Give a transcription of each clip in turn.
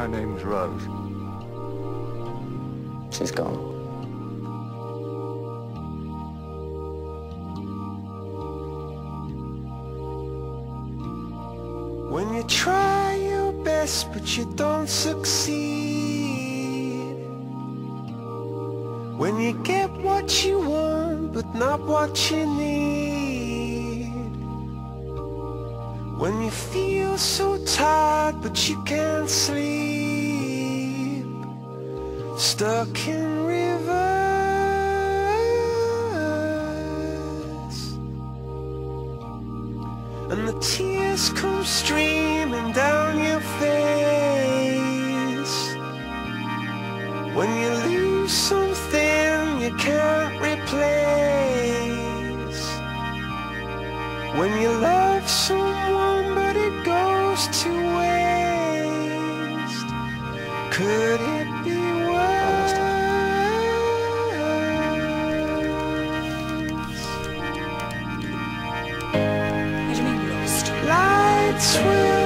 Her name's Rose. She's gone. When you try your best but you don't succeed When you get what you want but not what you need When you feel so tired but you can't sleep. Stuck in rivers. And the tears come streaming down your face. When you lose something you can't replace. When you love someone but it goes to waste Could it be worse? What do you mean lost? Lights will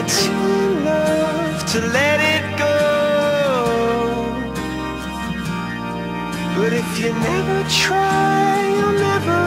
To let it go. But if you never try, you'll never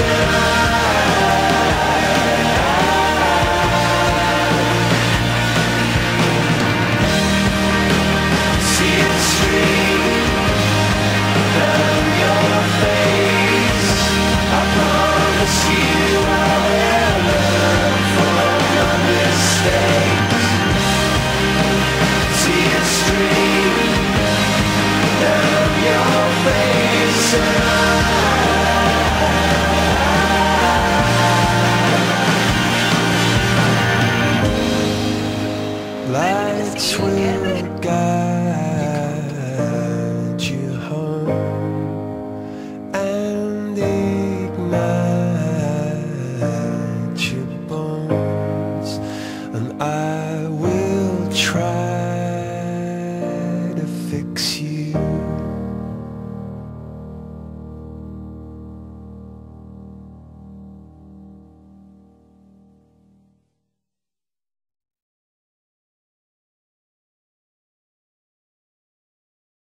And I